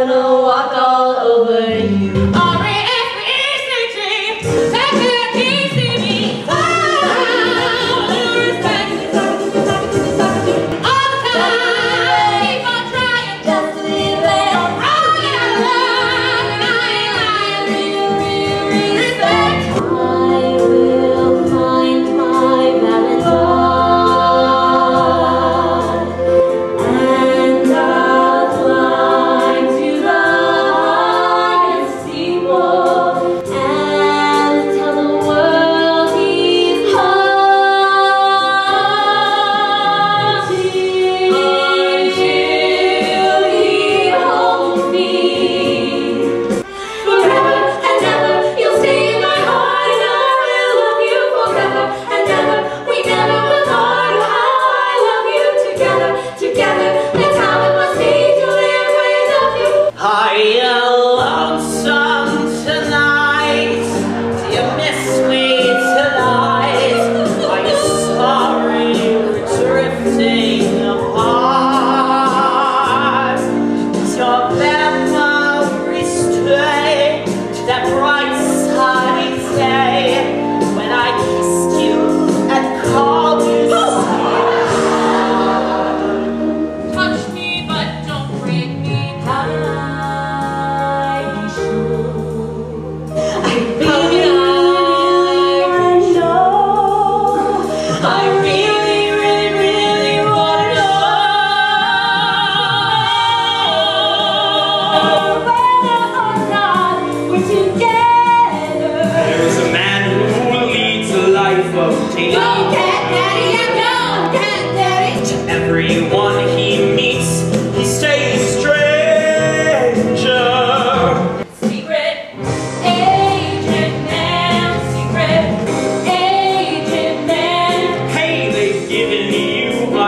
Oh,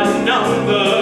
my number.